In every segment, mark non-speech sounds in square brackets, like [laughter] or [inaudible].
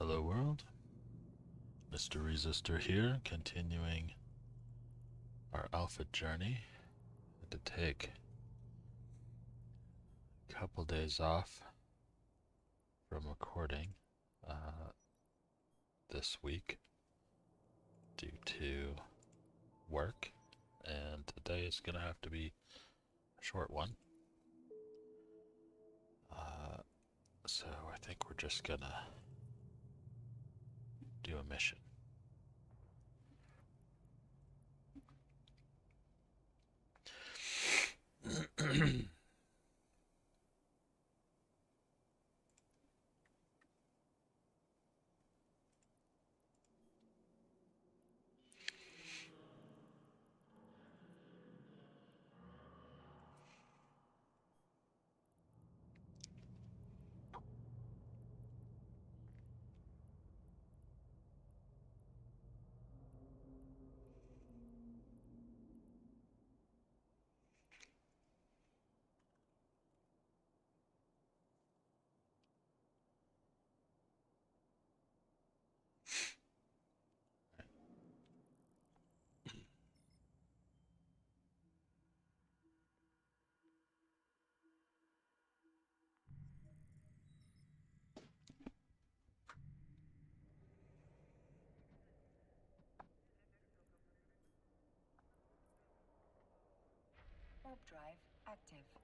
Hello world. Mr. Resistor here, continuing our alpha journey. Had to take a couple days off from recording uh, this week due to work, and today is going to have to be a short one. Uh, so I think we're just gonna do a mission. [clears throat] Warp drive active.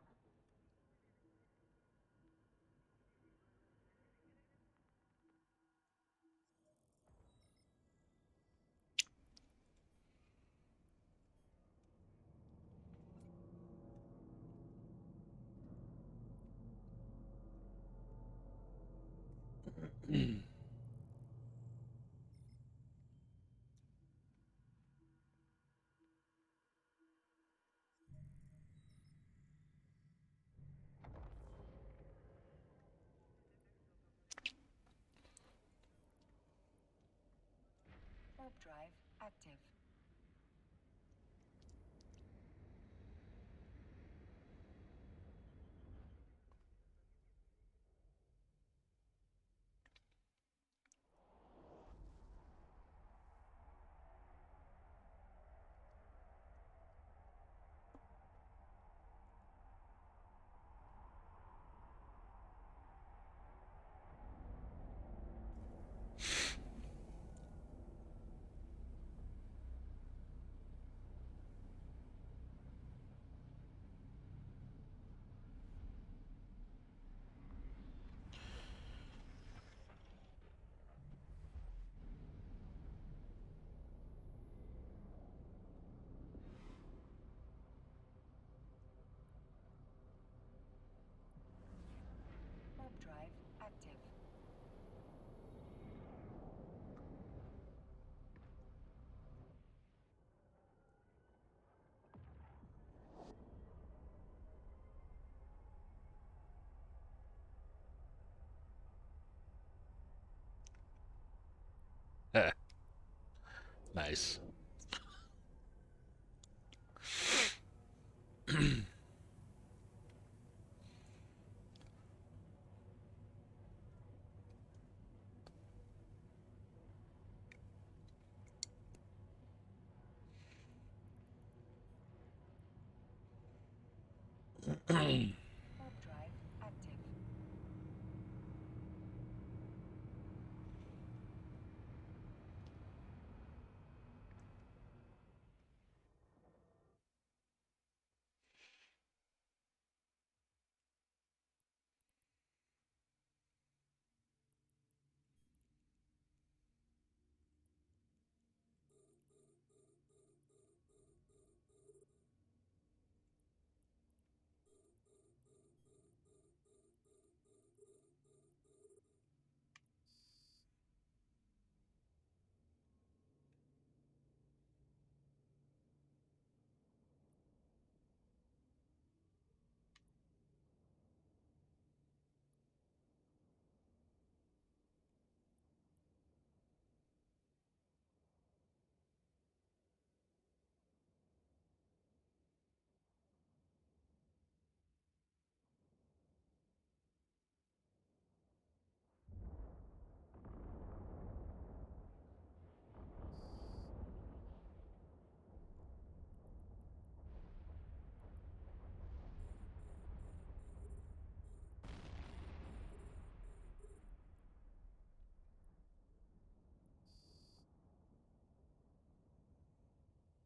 Warp drive active. Warp drive active. Nice. [clears throat]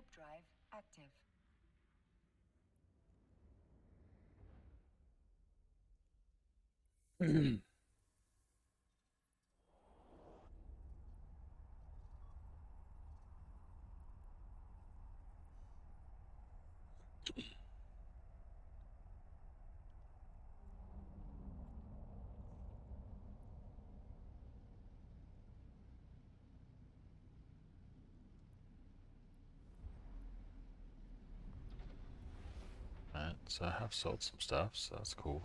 Warp drive active. [clears throat] so uh, I have sold some stuff, so that's cool.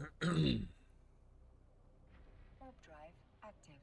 Warp drive active.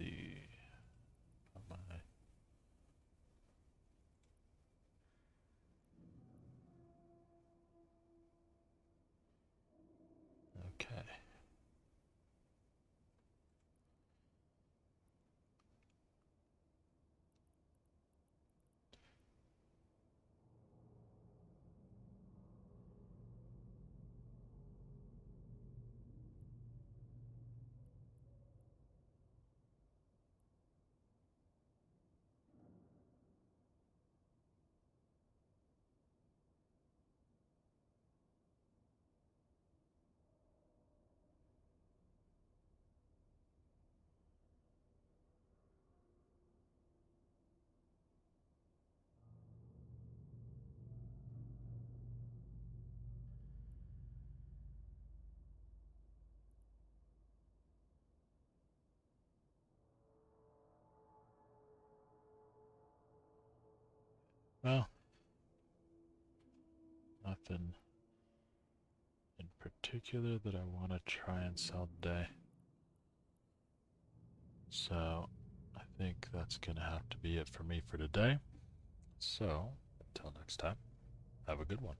See. Well, nothing in particular that I want to try and sell today. So I think that's going to have to be it for me for today. So until next time, have a good one.